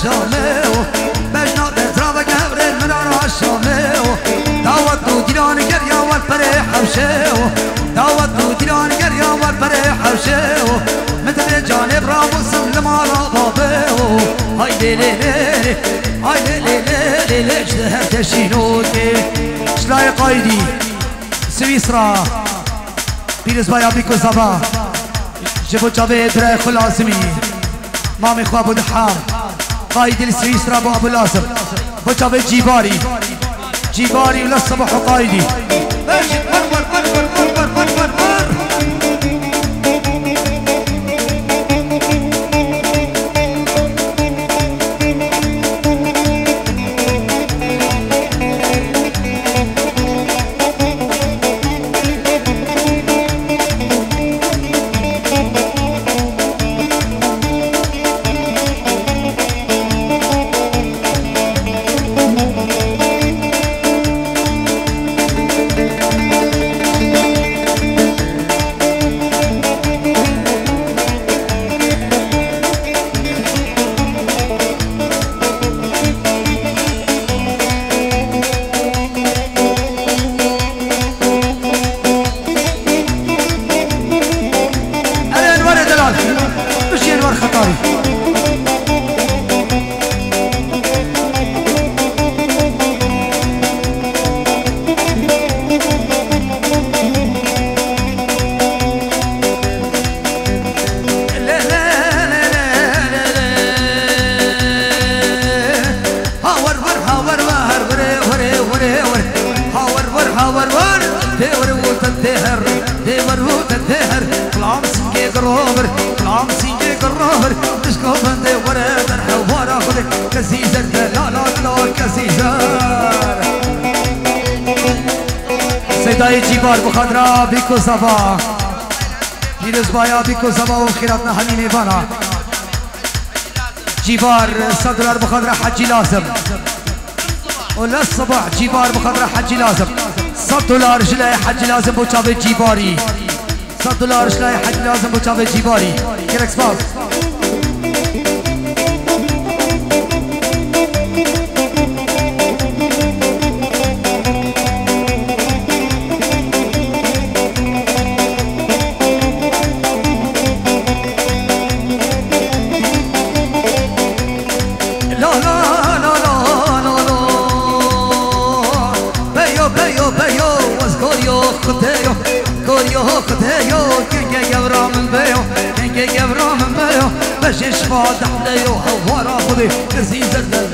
hassameu بجنا تتراب قبر من انا حسامو دعوت تو دیران گر یا ور پر حوشو داوود تو دیران گر یا ور پر حوشو مثل جانب را بسم لما را بابو های لیلی لیلی های لیلی لیلی اجده هم سویسرا پیرز بایا بیکو زبا جبو جاوه در خلاصمی. مام خواب و دحام قايد السويسرا ابو ابو لازم ابو جاوید جيباري جيباري ولا الصبح قايدي ماشي. مرمر مرمر مرمر مرمر جیبار بخاطر بیکو صفا پیروز بایا بیکو صفا و خیرات حلیم ایوانا. جیبار صد دلار بخاطر حجی لازم. ولا الصبح جيبار بخاطر حجي لازم. 100 دولار شلاي حجي لازم بو چاوي جيباري 100 دولار شلاي حجي لازم بو چاوي جيباري كيركس باز باش يشفى دحليو هوارا خدي كزيزر لا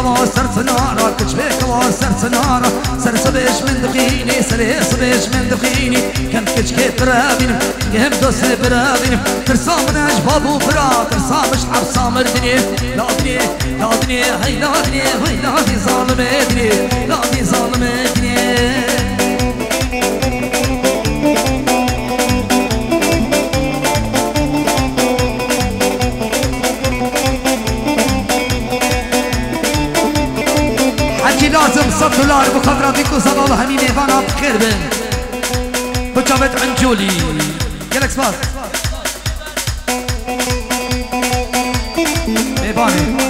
كوا سر سنارا كشبي كوا سر سنارا سر سبيش من دقيني سر سبيش من دقيني. كم كشكي برابين كم دوس برابين ترسام ناش بابو برا ترسامش عبسام الدنيا لا دنيا لا دنيا هاي لا دنيا هاي لا في ظالم دنيا. لا في ظالم دنيا. دكتور لارب وخضرة بيكو صلى الله حميم بخير عبد الخير بن بجابة عنجولي جالك سباس إيفاني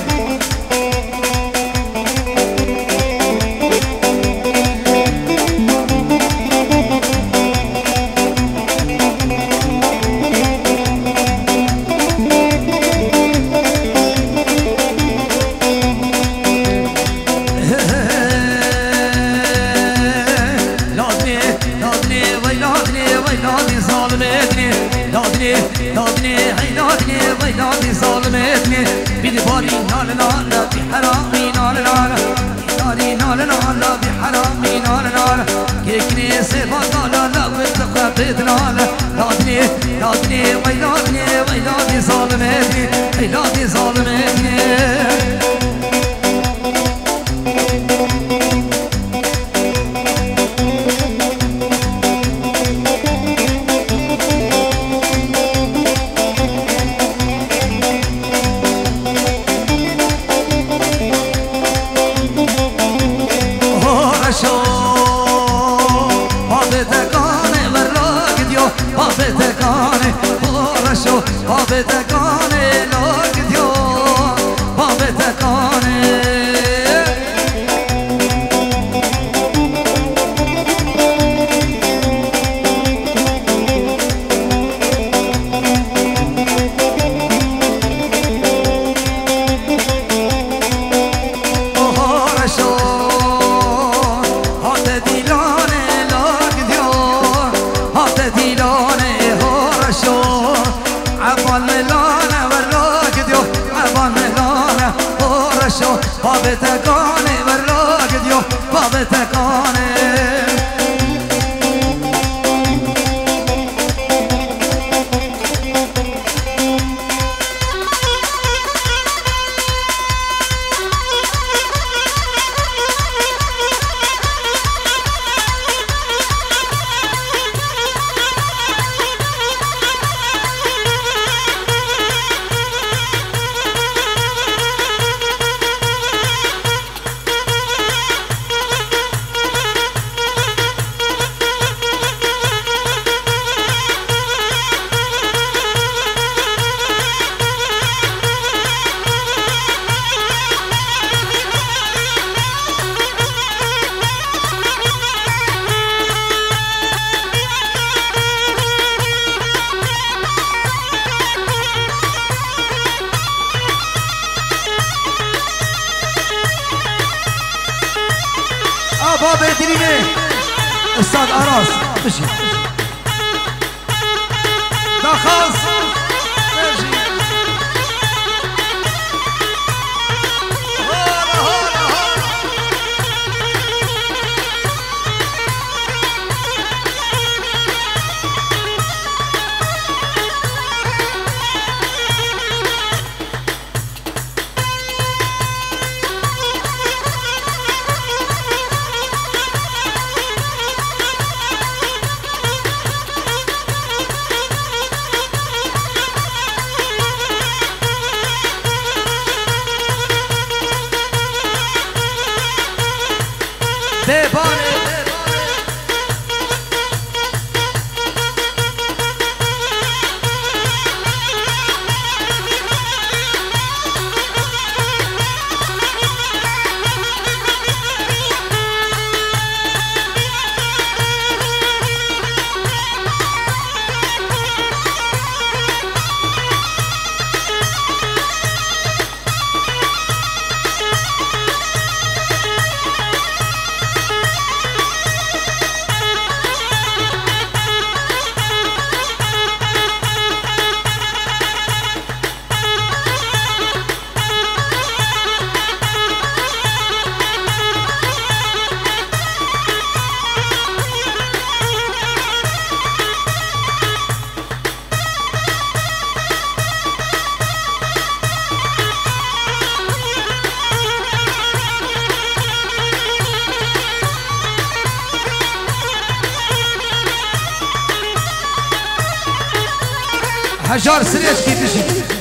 Hajar Siraj gente.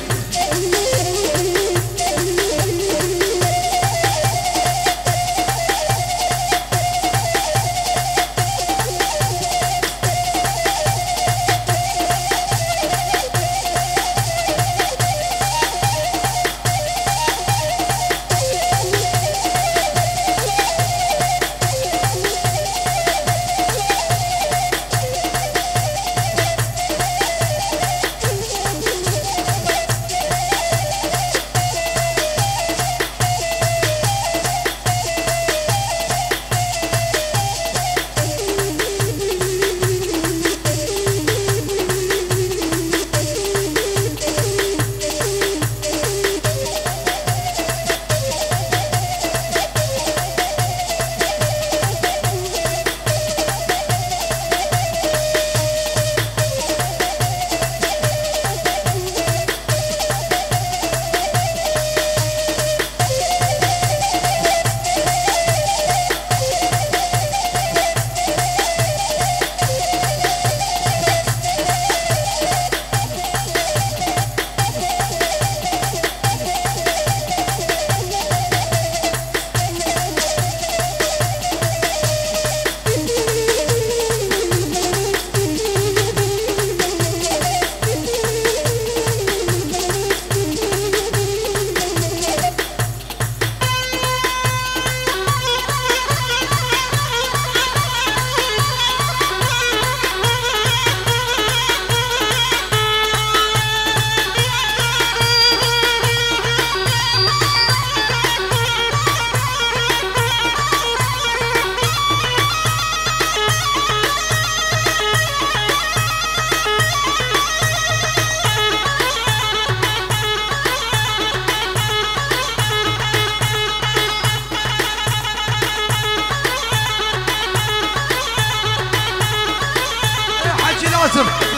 awesome.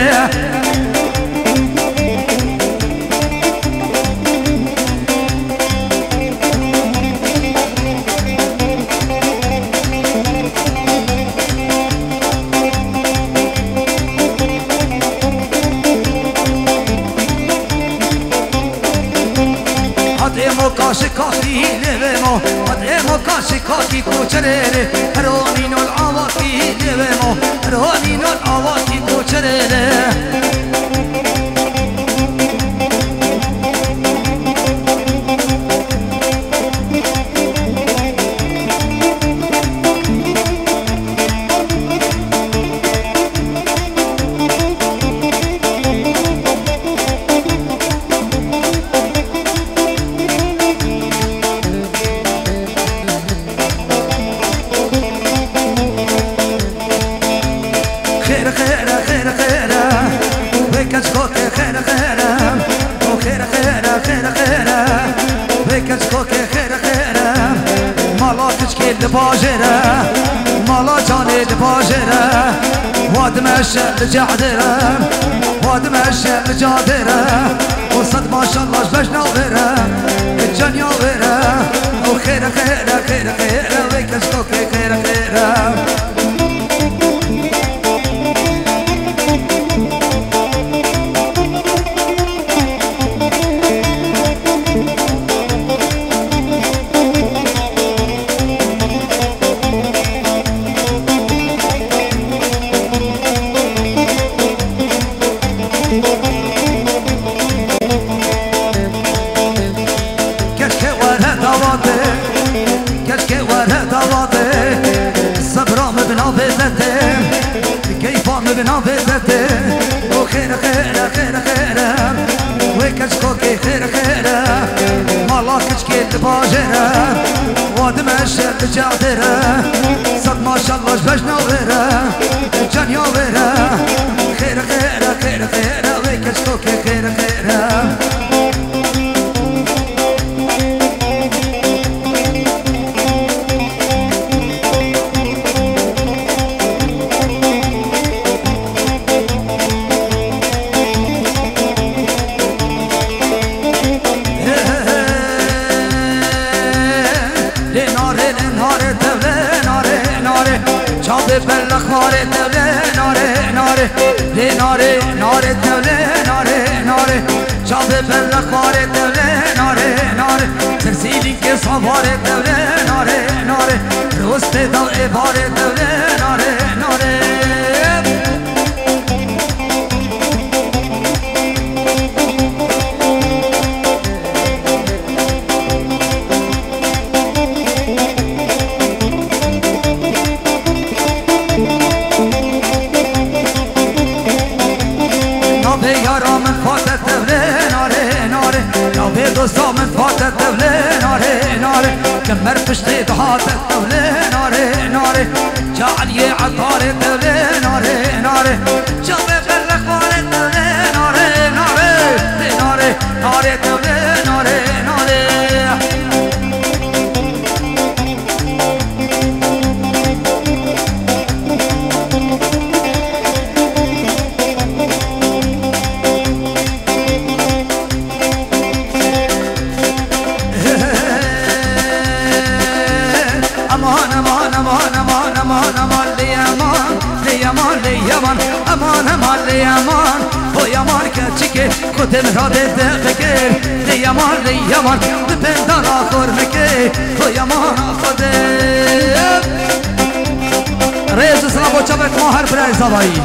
yeah. جعدنا versteht doch یمان امان امان ری امان. خو یمان که چکه را ده ده خکر ری یمان ری یمان ده پندان آخور مکه خو یمان آخده ریز سلام بچه بک ماهر برای زبایی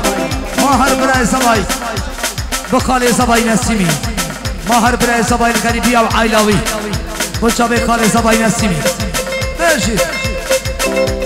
ماهر برای زبایی بخالی زبایی نسیمی. ماهر برای زبایی نگری بیا و عیلاوی. بچه بخالی زبایی نسیمی. Thank.